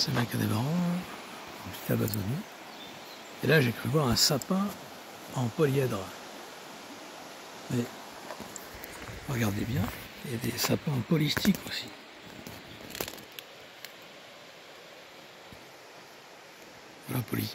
C'est Macadamron, petite Amazonie. Et là, j'ai cru voir un sapin en polyèdre. Mais regardez bien, il y a des sapins en polystique aussi. Voilà, poly.